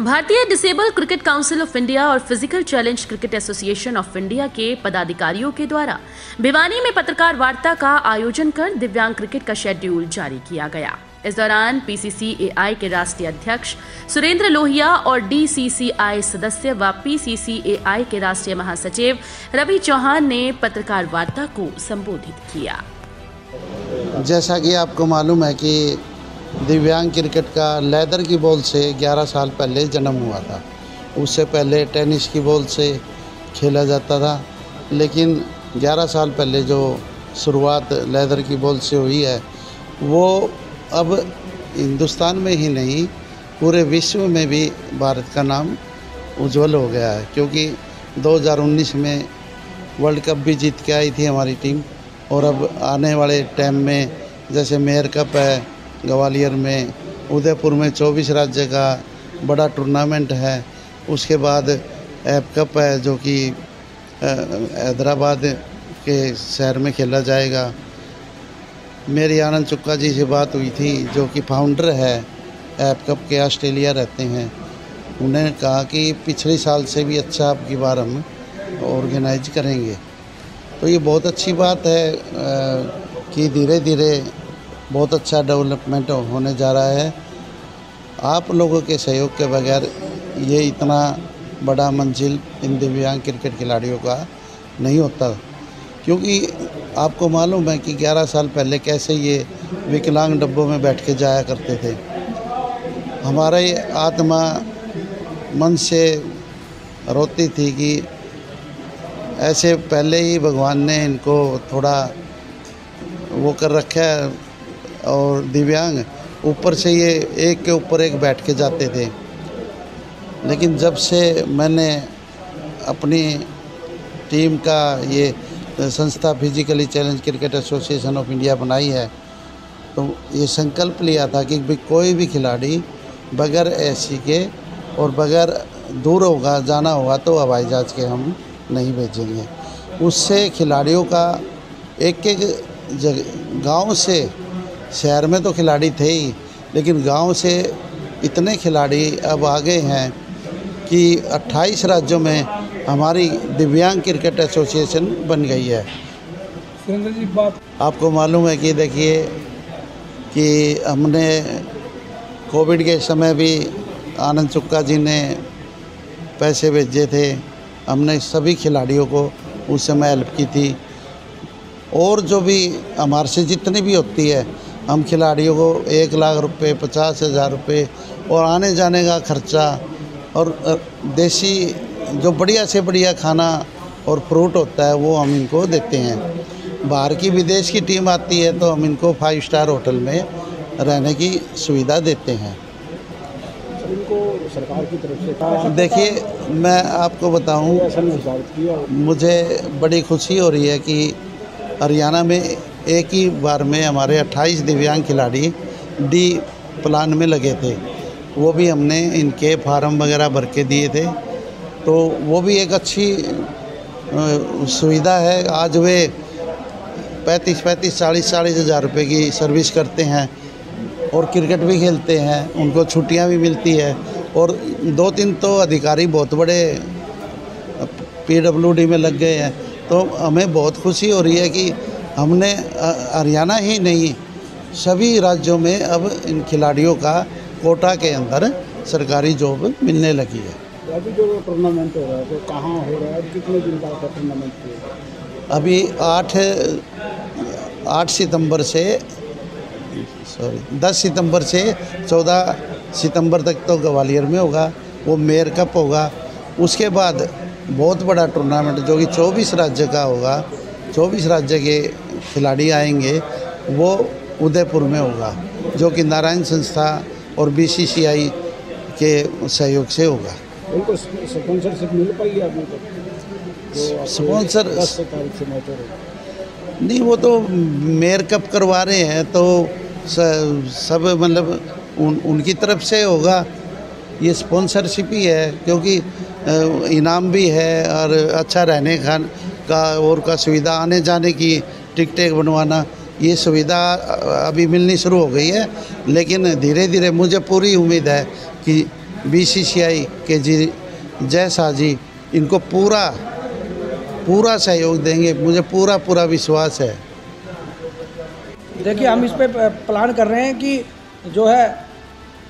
भारतीय disable cricket council of India और physical challenge cricket association of India के पदाधिकारियों के द्वारा भिवानी में पत्रकार वार्ता का आयोजन कर दिव्यांग क्रिकेट का शेड्यूल जारी किया गया। इस दौरान पीसीसीएआई के राष्ट्रीय अध्यक्ष सुरेंद्र लोहिया और डीसीसीआई सदस्य व पीसीसीएआई के राष्ट्रीय महासचिव रवि चौहान ने पत्रकार वार्ता को संबोधित किया। जैसा कि आपको मालूम है कि दिव्यांग क्रिकेट का लेदर की बॉल से 11 साल पहले जन्म हुआ था। उससे पहले टेनिस की बॉल से खेला जाता था, लेकिन 11 साल पहले जो शुरुआत लेदर की बॉल से हुई है, वो अब हिंदुस्तान में ही नहीं, पूरे विश्व में भी भारत का नाम उज्जवल हो गया है, क्योंकि 2019 में वर्ल्ड कप भी जीत के आई थी हमारी टीम, और अब आने वाले टाइम में जैसे मेयर कप है ग्वालियर में, उदयपुर में 24 राज्य का बड़ा टूर्नामेंट है। उसके बाद ऐप कप है, जो कि हैदराबाद के शहर में खेला जाएगा। मेरी आनंद चुक्का जी से बात हुई थी, जो कि फाउंडर है ऐप कप के ऑस्ट्रेलिया रहते हैं। उन्होंने कहा कि पिछले साल से भी अच्छा आपकी बार हम ऑर्गेनाइज करेंगे। तो ये बहुत अच्छी बात है कि धीरे धीरे बहुत अच्छा डेवलपमेंट होने जा रहा है। आप लोगों के सहयोग के बगैर ये इतना बड़ा मंजिल इन दिव्यांग क्रिकेट खिलाड़ियों का नहीं होता। क्योंकि आपको मालूम है कि 11 साल पहले कैसे ये विकलांग डब्बों में बैठ के जाया करते थे। हमारा ये आत्मा मन से रोती थी कि ऐसे पहले ही भगवान ने इनको थोड़ा वो कर रखा है और दिव्यांग, ऊपर से ये एक के ऊपर एक बैठ के जाते थे। लेकिन जब से मैंने अपनी टीम का ये संस्था physically challenge cricket association of India बनाई है तो ये संकल्प लिया था कि भाई कोई भी खिलाड़ी बगैर एसी के और बगैर दूर होगा, जाना होगा तो हवाई जहाज़ के हम नहीं भेजेंगे। उससे खिलाड़ियों का एक एक जगह गाँव से शहर में तो खिलाड़ी थे ही लेकिन गाँव से इतने खिलाड़ी अब आ गए हैं कि 28 राज्यों में हमारी दिव्यांग क्रिकेट एसोसिएशन बन गई है। सुरेंद्र जी बात आपको मालूम है कि देखिए कि हमने कोविड के समय भी आनंद चुक्का जी ने पैसे भेजे थे हमने सभी खिलाड़ियों को उस समय हेल्प की थी। और जो भी हमारे से जितनी भी होती है हम खिलाड़ियों को एक लाख रुपए पचास हज़ार रुपये और आने जाने का खर्चा और देसी जो बढ़िया से बढ़िया खाना और फ्रूट होता है वो हम इनको देते हैं। बाहर की विदेश की टीम आती है तो हम इनको फाइव स्टार होटल में रहने की सुविधा देते हैं। देखिए, मैं आपको बताऊँ, मुझे बड़ी खुशी हो रही है कि हरियाणा में एक ही बार में हमारे 28 दिव्यांग खिलाड़ी डी प्लान में लगे थे। वो भी हमने इनके फार्म वगैरह भर के दिए थे। तो वो भी एक अच्छी सुविधा है। आज वे पैंतीस पैंतीस, चालीस चालीस हज़ार रुपये की सर्विस करते हैं और क्रिकेट भी खेलते हैं। उनको छुट्टियाँ भी मिलती है। और दो तीन तो अधिकारी बहुत बड़े पीडब्ल्यूडी में लग गए हैं। तो हमें बहुत खुशी हो रही है कि हमने हरियाणा ही नहीं सभी राज्यों में अब इन खिलाड़ियों का कोटा के अंदर सरकारी जॉब मिलने लगी है। अभी जो टूर्नामेंट हो रहा है तो कहाँ हो रहा है? कितने दिन का टूर्नामेंट अभी आठ आठ सितंबर से सॉरी दस सितंबर से चौदह सितंबर तक तो ग्वालियर में होगा वो मेयर कप होगा। उसके बाद बहुत बड़ा टूर्नामेंट जो कि 24 राज्य का होगा 24 राज्य के खिलाड़ी आएँगे वो उदयपुर में होगा जो कि नारायण संस्था और बीसीसीआई के सहयोग से होगा। उनको स्पॉन्सरशिप मिल पाई स्पॉन्सर नहीं? वो तो मेयर कप करवा रहे हैं तो सब मतलब उन उनकी तरफ़ से होगा। ये स्पॉन्सरशिप ही है क्योंकि इनाम भी है और अच्छा रहने खान का और का सुविधा, आने जाने की टिकटें बनवाना, ये सुविधा अभी मिलनी शुरू हो गई है। लेकिन धीरे धीरे मुझे पूरी उम्मीद है कि बीसीसीआई के जी जय शाह जी, इनको पूरा पूरा सहयोग देंगे। मुझे पूरा पूरा विश्वास है। देखिए, हम इस पर प्लान कर रहे हैं कि जो है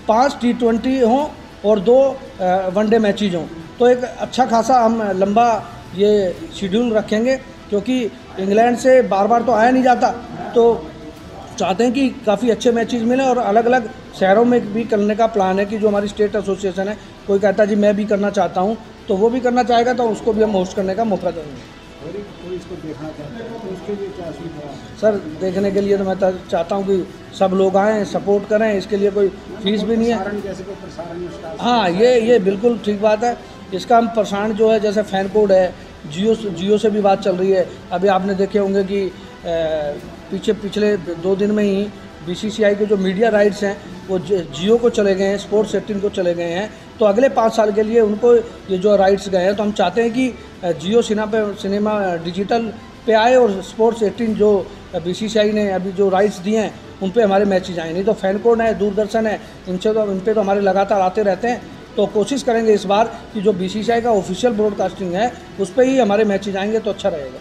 पाँच टी ट्वेंटी हों और दो वनडे मैचेज हों। तो एक अच्छा खासा हम लंबा ये शेड्यूल रखेंगे क्योंकि इंग्लैंड से बार बार तो आया नहीं जाता। तो चाहते हैं कि काफ़ी अच्छे मैचेस मिलें और अलग अलग शहरों में भी करने का प्लान है कि जो हमारी स्टेट एसोसिएशन है कोई कहता है जी मैं भी करना चाहता हूँ तो वो भी करना चाहेगा तो उसको भी हम होस्ट करने का मौका देंगे। सर देखने के लिए तो मैं तो चाहता हूँ कि सब लोग आएँ सपोर्ट करें इसके लिए कोई फ़ीस भी नहीं है। हाँ ये ये बिल्कुल ठीक बात है। इसका हम प्रसारण जो है, जैसे फ़ैन कोड है, जियो जियो से भी बात चल रही है। अभी आपने देखे होंगे कि पीछे, पिछले दो दिन में ही बीसीसीआई के जो मीडिया राइट्स हैं, वो जियो को चले गए हैं स्पोर्ट्स एटीन को चले गए हैं। तो अगले पाँच साल के लिए उनको ये जो राइट्स गए हैं तो हम चाहते हैं कि जियो सिनेमा पे, सिनेमा डिजिटल पे आए और स्पोर्ट्स एटीन जो बीसीसीआई ने अभी जो राइट्स दिए हैं, उन पर हमारे मैचेज आए। नहीं तो फ़ैन कोड है, दूरदर्शन है इनसे तो इन पर तो हमारे लगातार आते रहते हैं। तो कोशिश करेंगे इस बार कि जो बीसीसीआई का ऑफिशियल ब्रॉडकास्टिंग है, उस पर ही हमारे मैचेज आएँगे तो अच्छा रहेगा।